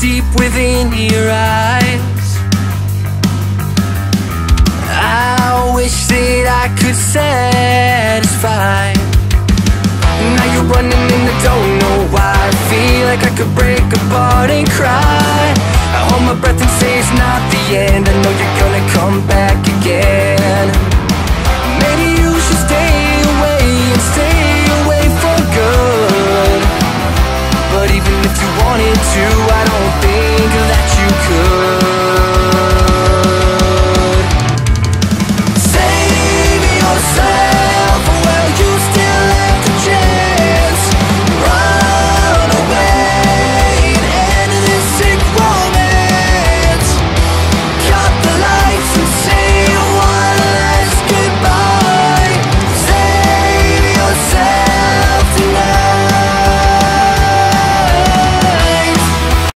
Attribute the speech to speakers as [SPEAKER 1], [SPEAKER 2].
[SPEAKER 1] deep within your eyes. I wish that I could satisfy. Now you're running and I don't know why. I feel like I could break apart and cry. I hold my breath and say it's not the end. I know you're gonna come back. wanted to I don't